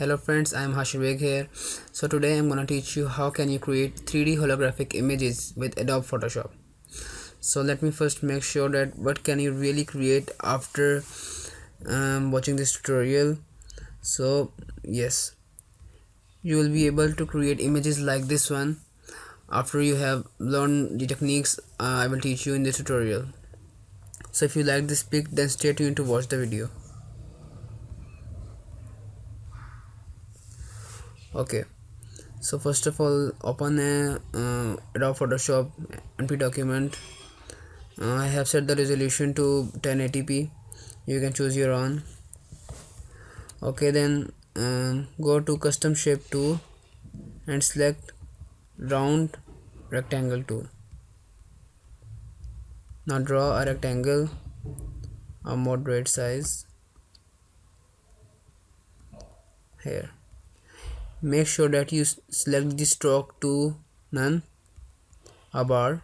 hello friends i am Hashir Beg here. So today i'm gonna teach you how can you create 3d holographic images with adobe photoshop. So let me first make sure that what can you really create after um, watching this tutorial. So yes. You will be able to create images like this one. After you have learned the techniques uh, i will teach you in this tutorial. So if you like this pic then stay tuned to watch the video okay. So first of all open a uh, Adobe Photoshop MP document uh, I have set the resolution to 1080p you can choose your own. Okay then um, go to custom shape tool and select round rectangle tool. Now draw a rectangle a moderate size here make sure that you select the stroke to none a bar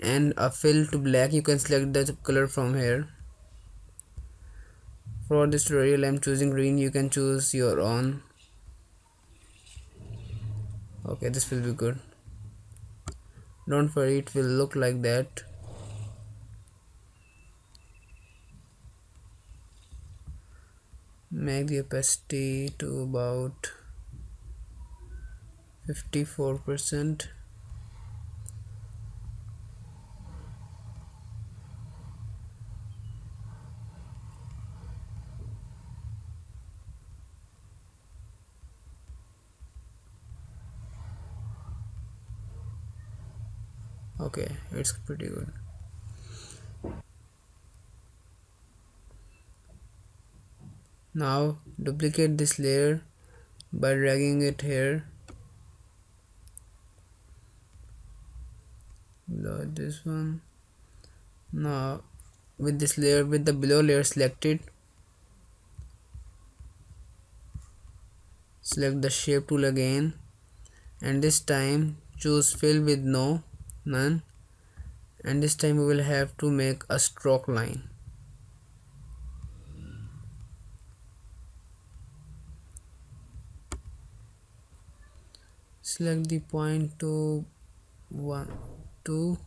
and a fill to black. You can select the color from here. For this tutorial I'm choosing green. You can choose your own. Okay this will be good. Don't worry it will look like that make the opacity to about 54 percent. Okay it's pretty good now duplicate this layer by dragging it here. Below this one. Now with this layer with the below layer selected select the shape tool again. And this time choose fill with no none. And this time we will have to make a stroke line select the point to one two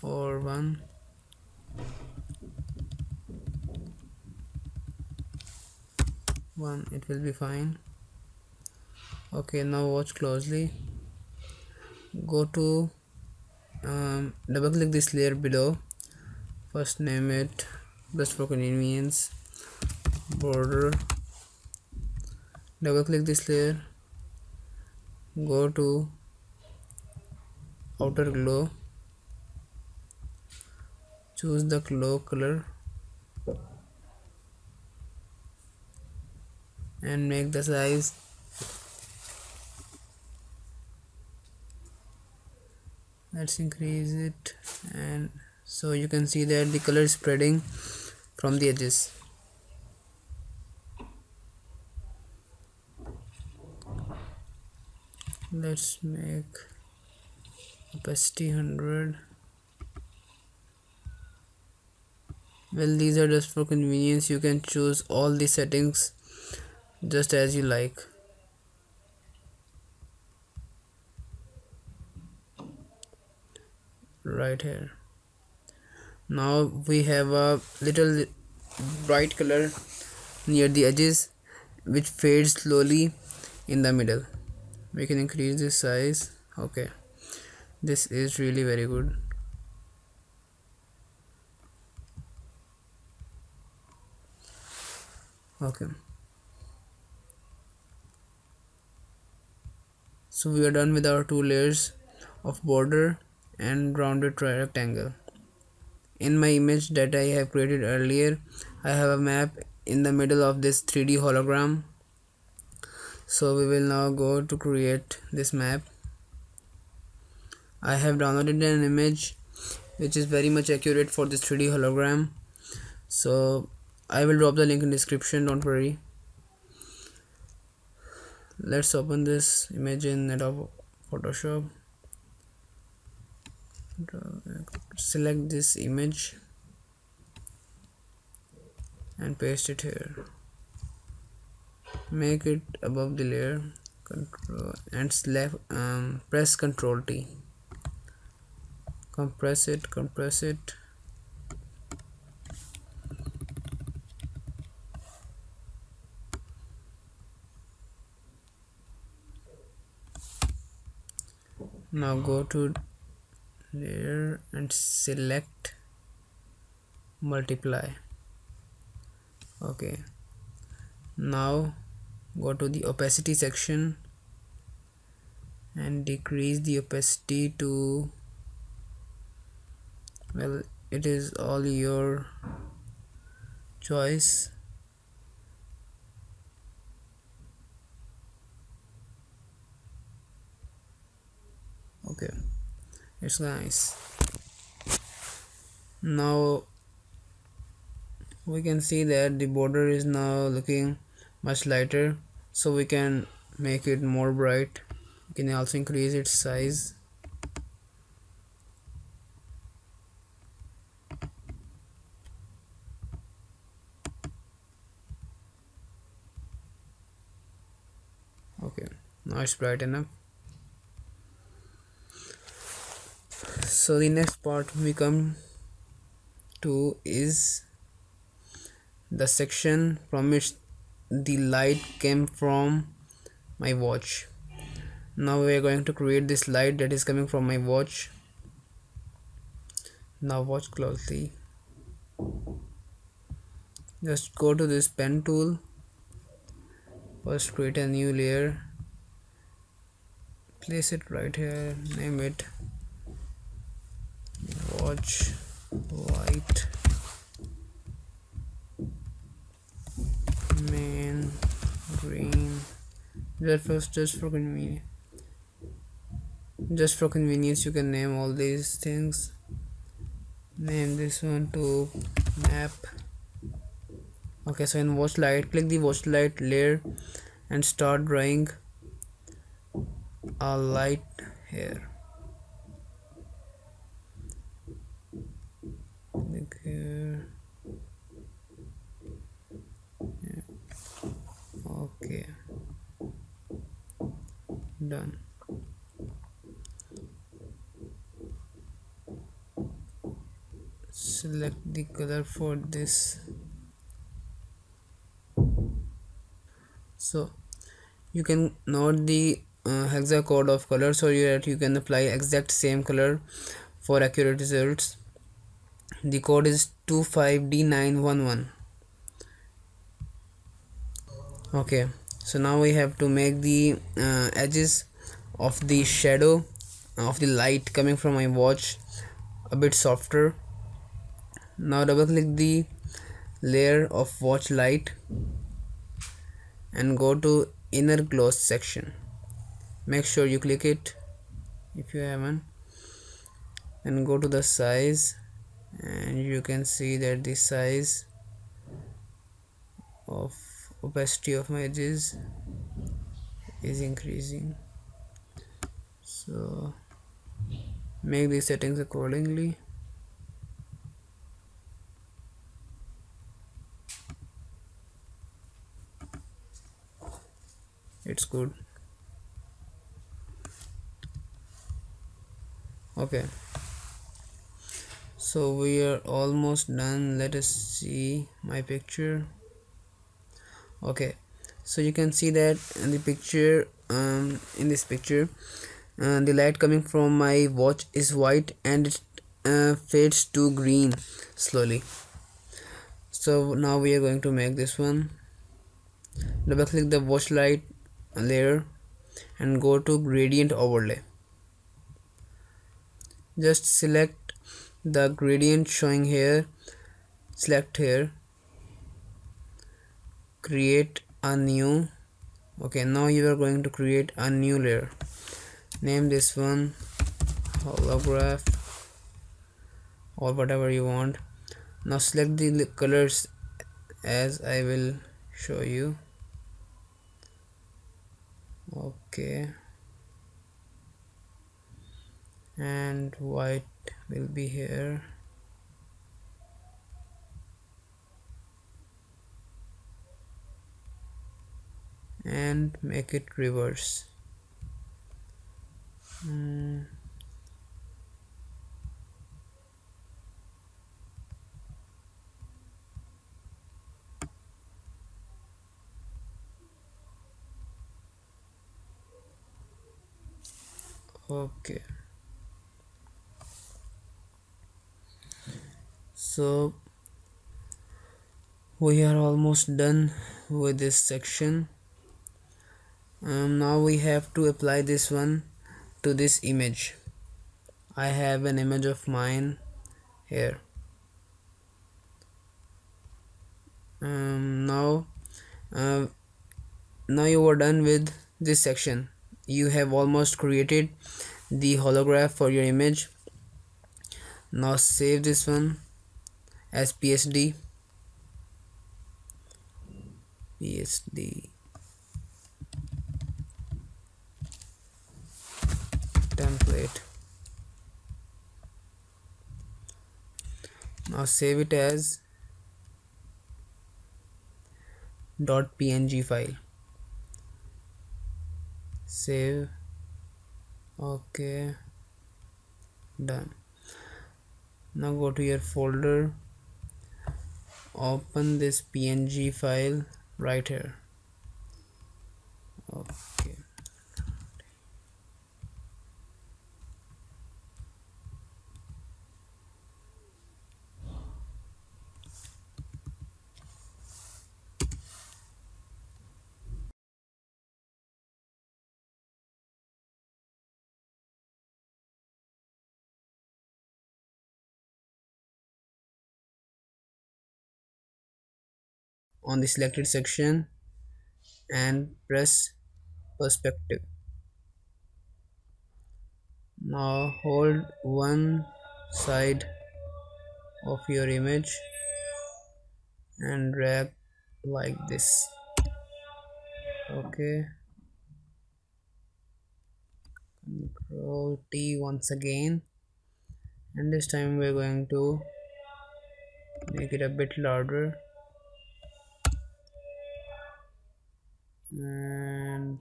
or one. One it will be fine. Okay now watch closely. Go to um, double click this layer below. First name it just for convenience border. Double click this layer go to outer glow choose the glow color and make the size let's increase it and so you can see that the color is spreading from the edges let's make opacity 100 well these are just for convenience. You can choose all the settings just as you like. Right here. Now we have a little bright color near the edges which fades slowly in the middle we can increase this size. Okay. This is really very good. Okay. So we are done with our two layers of border and rounded rectangle in my image that I have created earlier I have a map in the middle of this 3d hologram so we will now go to create this map. I have downloaded an image which is very much accurate for this 3d hologram. So I will drop the link in description don't worry. Let's open this image in Adobe Photoshop. Select this image and paste it here make it above the layer control and select um, press control T. Compress it compress it. Now go to layer and select multiply. Okay now go to the opacity section and decrease the opacity to well it is all your choice. Okay it's nice. Now we can see that the border is now looking much lighter so we can make it more bright. We can also increase its size. Okay now it's bright enough. So the next part we come to is the section from which the light came from my watch. Now we are going to create this light that is coming from my watch. Now watch closely. Just go to this pen tool. First create a new layer. Place it right here. Name it. Watch white main green. First just for convenience just for convenience you can name all these things. Name this one to map. Okay so in watch light click the watch light layer and start drawing a light here done select the color for this. So you can note the uh, hexa code of color so that you can apply exact same color for accurate results. The code is 25d911 okay so now we have to make the uh, edges of the shadow of the light coming from my watch a bit softer. Now double click the layer of watch light and go to inner glow section. Make sure you click it if you haven't. And go to the size and you can see that the size of opacity of my edges is increasing. So make these settings accordingly. It's good. Okay. So we are almost done. Let us see my picture okay. So you can see that in the picture um, in this picture uh, the light coming from my watch is white and it uh, fades to green slowly. So now we are going to make this one. Double click the watch light layer and go to gradient overlay. Just select the gradient showing here select here create a new okay now you are going to create a new layer. Name this one holograph or whatever you want. Now select the colors as I will show you. Okay. And white will be here and make it reverse. Mm. okay. So we are almost done with this section um, now we have to apply this one to this image. I have an image of mine here. Um, now uh, now you are done with this section. You have almost created the holograph for your image. Now save this one as psd psd template. Now save it as dot png file. Save. Okay. Done. Now go to your folder. Open this png file right here. Okay on the selected section and press perspective. Now hold one side of your image and drag like this. Okay. Control T once again. And this time we're going to make it a bit larger and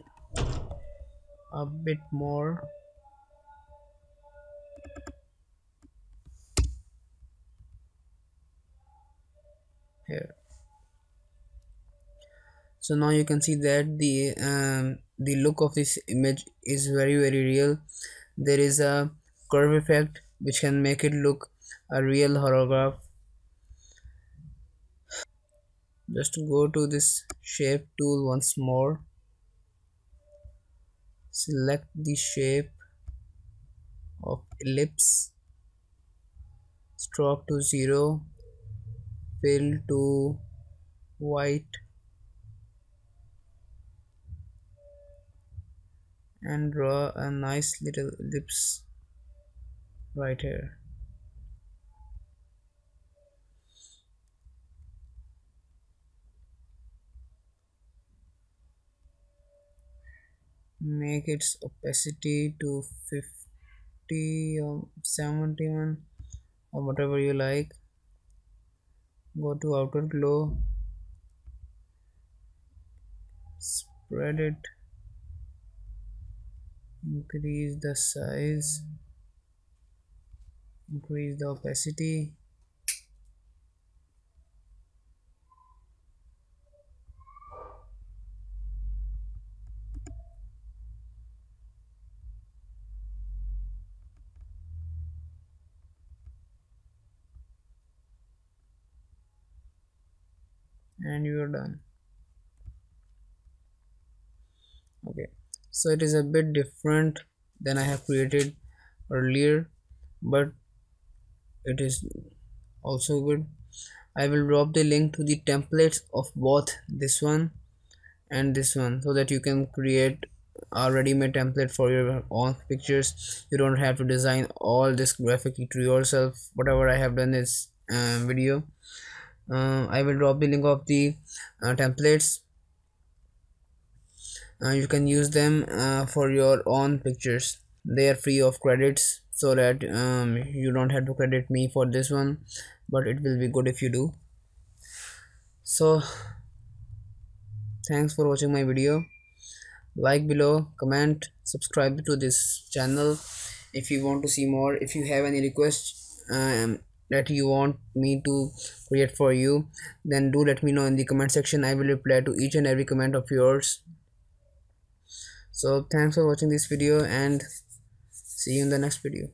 a bit more. Here. So now you can see that the um, the look of this image is very very real. There is a curve effect which can make it look a real holograph just go to this shape tool once more. Select the shape of ellipse. Stroke to 0 fill to white. And draw a nice little ellipse right here make its opacity to 50 or 71 or whatever you like. Go to outer glow. Spread it. Increase the size. Increase the opacity and you are done. Okay. So it is a bit different than I have created earlier but it is also good. I will drop the link to the templates of both this one and this one so that you can create a ready-made template for your own pictures. You don't have to design all this graphically to yourself. Whatever I have done is uh, video uh, I will drop the link of the uh, templates. Uh, you can use them uh, for your own pictures. They are free of credits so that um, you don't have to credit me for this one but it will be good if you do. So thanks for watching my video. Like below comment subscribe to this channel if you want to see more. If you have any requests um, that you want me to create for you then do let me know in the comment section. I will reply to each and every comment of yours. So thanks for watching this video and see you in the next video